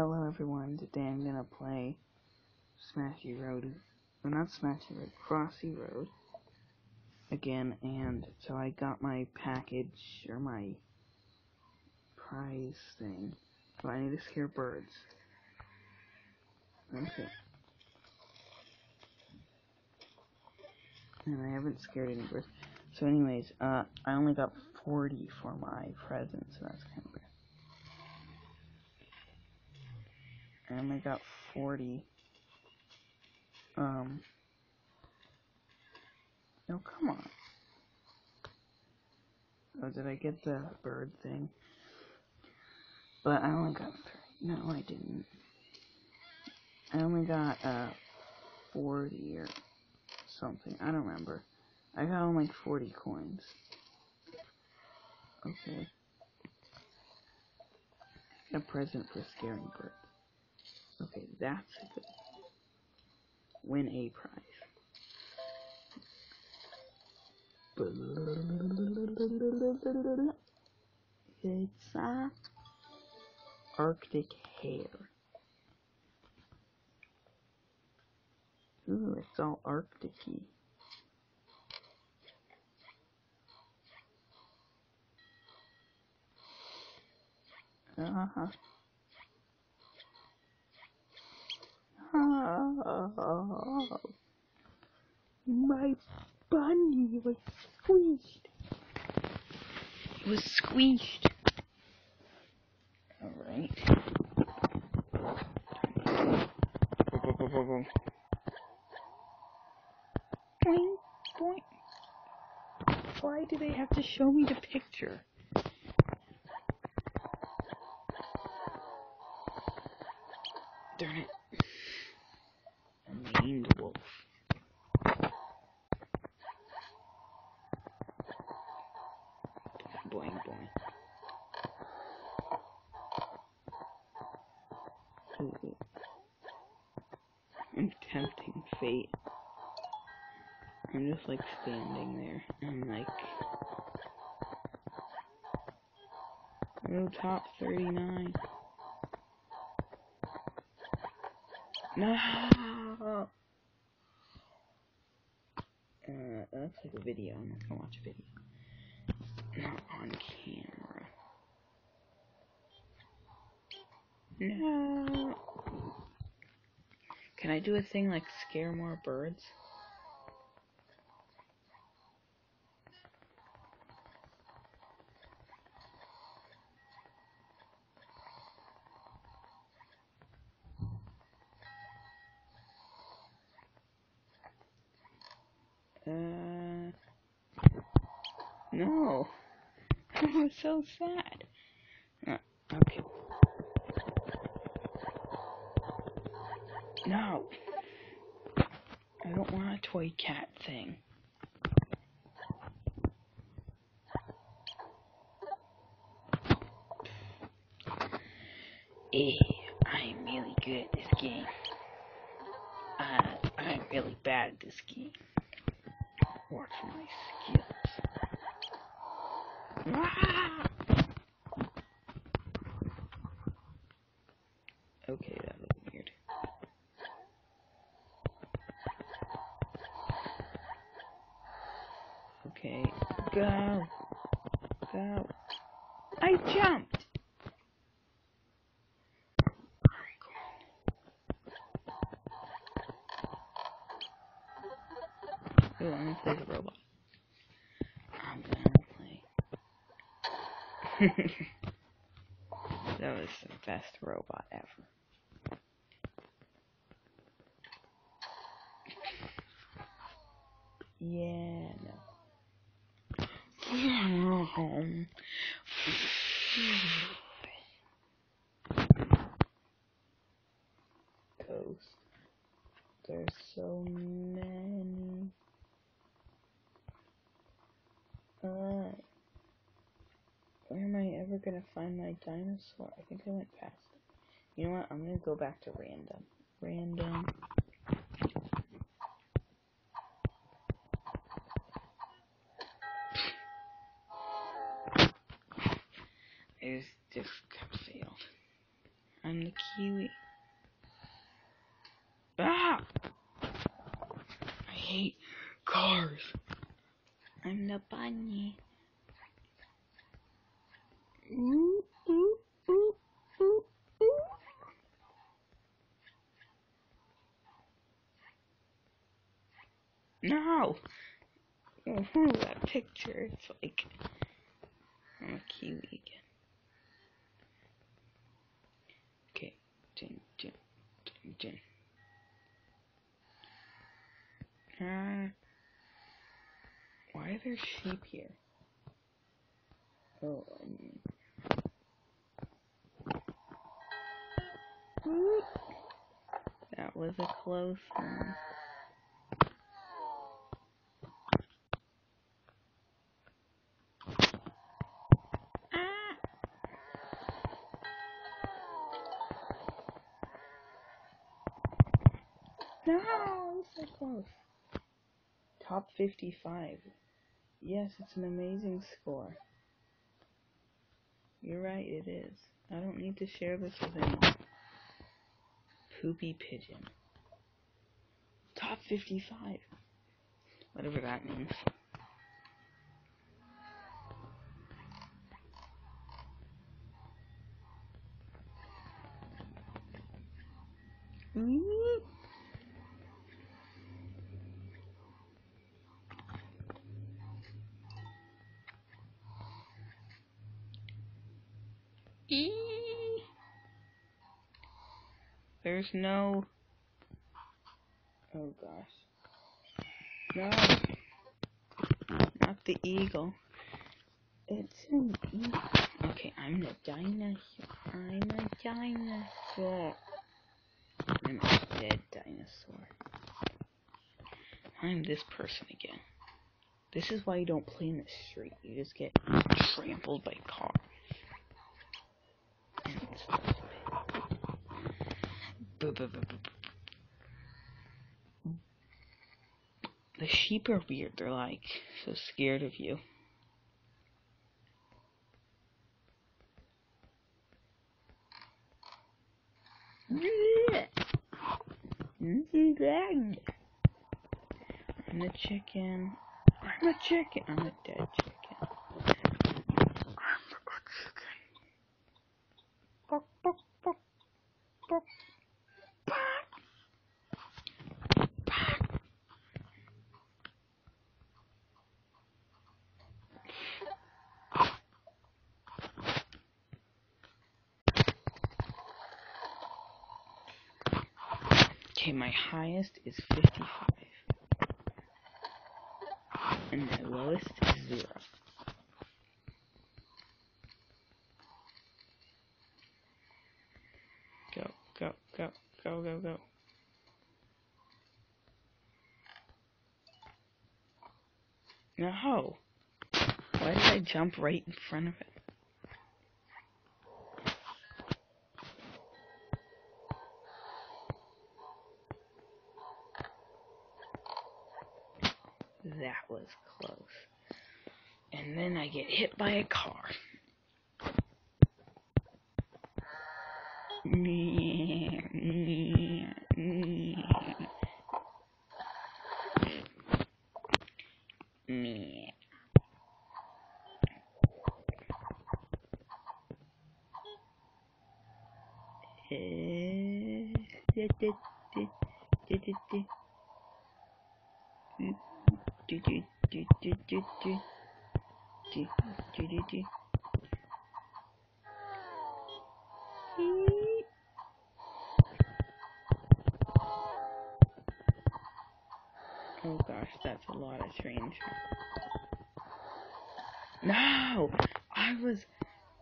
Hello everyone, today I'm gonna play Smashy Road, well not Smashy Road, Crossy Road again, and so I got my package, or my prize thing, but I need to scare birds. Okay. And I haven't scared any birds. So anyways, uh, I only got 40 for my present, so that's kind of I only got 40. Um. No, come on. Oh, did I get the bird thing? But I only got 30. No, I didn't. I only got, uh, 40 or something. I don't remember. I got only 40 coins. Okay. A present for scaring birds. Okay, that's good win a prize. It's a Arctic hare. Ooh, it's all Arctic-y. Uh-huh. My bunny was squeezed. It was squeezed. Alright. Boing, boing. Why do they have to show me the picture? Darn it. Maned. Boing, boing. I'm tempting fate. I'm just like standing there and like no top 39. No. Uh, that's like a video. I'm not gonna watch a video. Not on camera. No. Can I do a thing like scare more birds? Uh, no. Was so sad. Uh, okay. No. I don't want a toy cat thing. Eh, I'm really good at this game. Uh, I'm really bad at this game. Watch my skills. Okay, that was weird. Okay, go. Go. I jumped! Ooh, I'm gonna play the robot. I'm gonna play. That was the best robot ever. Yeah, no. Ghost. There's so many. Uh, where am I ever gonna find my dinosaur? I think I went past. You know what? I'm gonna go back to random. Random. I just, just failed. I'm the kiwi. Ah! I hate cars. I'm the bunny. Ooh, ooh, ooh, ooh. No! Oh, that picture. It's like I'm a kiwi again. Okay. Dun, dun, dun, dun. Uh, why are there sheep here? Oh, um, Whoop. That was a close one. Ah! No, so close. Top 55. Yes, it's an amazing score. You're right, it is. I don't need to share this with anyone. Poopy pigeon. Top 55. Whatever that means. Ooh. Eee. There's no. Oh gosh. No. Not the eagle. It's an eagle. Okay, I'm the dinosaur. I'm a dinosaur. I'm a dead dinosaur. I'm this person again. This is why you don't play in the street. You just get trampled by cars. The sheep are weird. They're like so scared of you. I'm a chicken. I'm a chicken. I'm a dead chicken. Okay, my highest is 55. And my lowest is 0. Go, go, go, go, go, go. No! Why did I jump right in front of it? That was close. And then I get hit by a car. Oh gosh, that's a lot of traffic. No! I was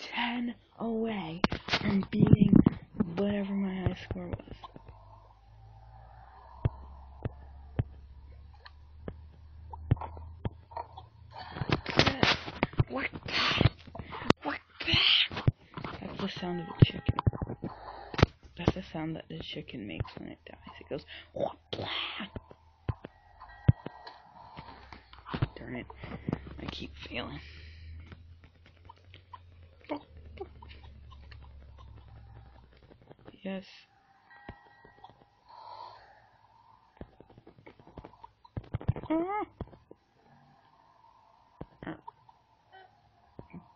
10 away from beating whatever my high score was. What the? What the? That's the sound of a chicken. That's the sound that the chicken makes when it dies. It goes. Darn it. I keep failing. guess. Ah. Ah.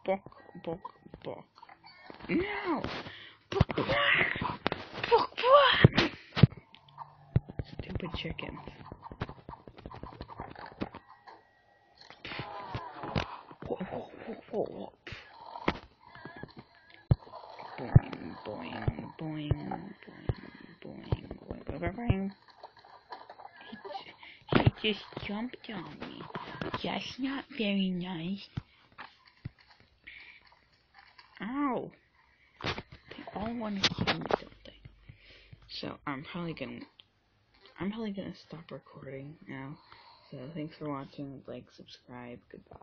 Buck, buck, No! Buck, buck! Stupid. Boing, boing, boing, boing, boing, boing, boing, boing. He, he just jumped on me. That's not very nice. Ow! They all don't they? So I'm probably gonna, I'm probably gonna stop recording now. So thanks for watching. Like, subscribe. Goodbye.